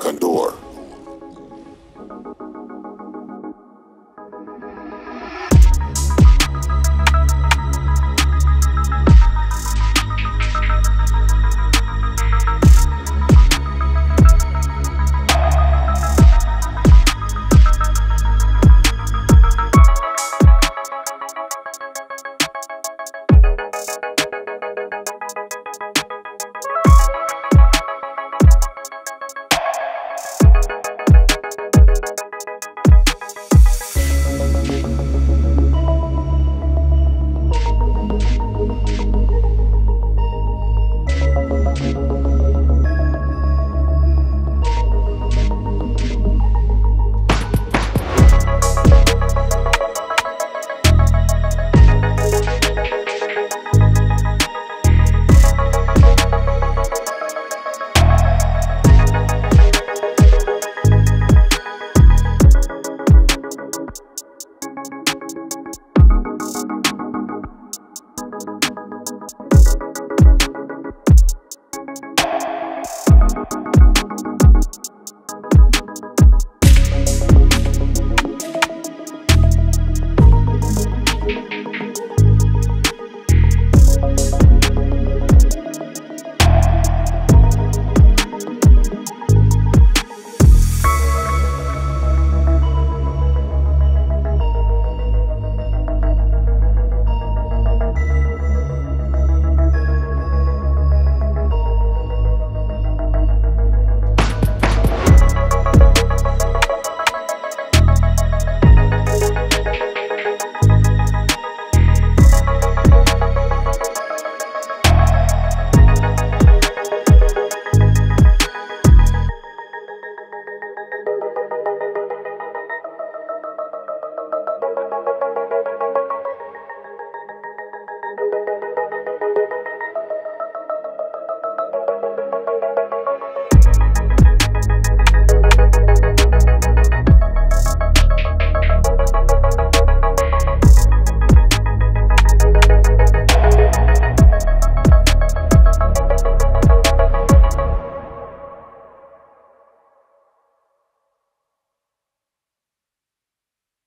Condor.